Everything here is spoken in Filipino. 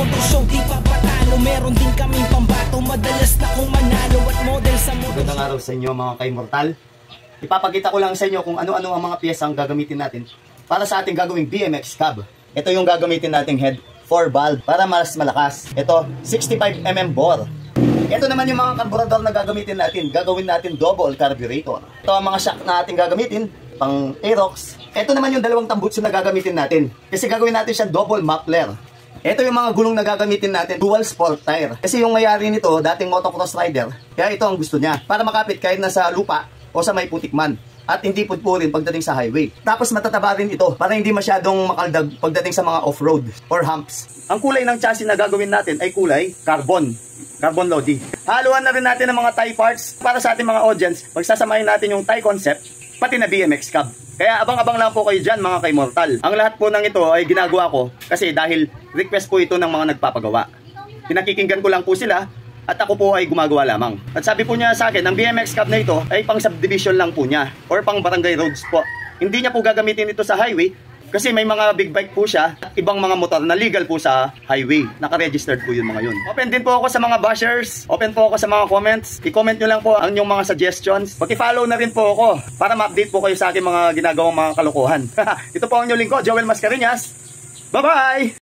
motor show di pa patalo Meron din kaming pambato Madalas na kung manalo at model sa motor Magandang araw sa inyo mga ka-immortal. Ipapakita ko lang sa inyo kung ano-ano ang mga piyesa ang gagamitin natin para sa ating gagawing BMX cab. Ito yung gagamitin nating head 4 valve para mas malakas. Ito 65mm bore. Ito naman yung mga carburetor na gagamitin natin. Gagawin natin double carburetor. Ito ang mga shock na ating gagamitin pang Aerox. Ito naman yung dalawang tambutso na gagamitin natin. Kasi gagawin natin siya double muffler. Ito yung mga gulong na gagamitin natin, dual sport tire. Kasi yung mayari nito, dating motocross rider, kaya ito ang gusto niya. Para makapit kahit nasa lupa o sa may putik man. At hindi putpurin pagdating sa highway. Tapos matataba rin ito para hindi masyadong makaldag pagdating sa mga off-road or humps. Ang kulay ng chassis na gagawin natin ay kulay carbon. Carbon Lodi. Haluan na rin natin ng mga tie parts para sa ating mga audience. Pagsasamahin natin yung tie concept, pati na BMX cab. Kaya abang-abang lang po kayo dyan mga ka-immortal. Ang lahat po ng ito ay ginagawa ko kasi dahil request po ito ng mga nagpapagawa. Pinakikinggan ko lang po sila at ako po ay gumagawa lamang. At sabi po niya sa akin, ang BMX cab na ito ay pang subdivision lang po niya or pang barangay roads po. Hindi niya po gagamitin ito sa highway kasi may mga big bike po siya ibang mga motor na legal po sa highway. Naka-registered po yun mga yun. Open din po ako sa mga bashers. Open po ako sa mga comments. I-comment nyo lang po ang inyong mga suggestions. Paki-follow na rin po ako para ma-update po kayo sa aking mga ginagawang mga kalokohan. Ito po ang inyong lingkod, Joel Mascarinas. Bye-bye!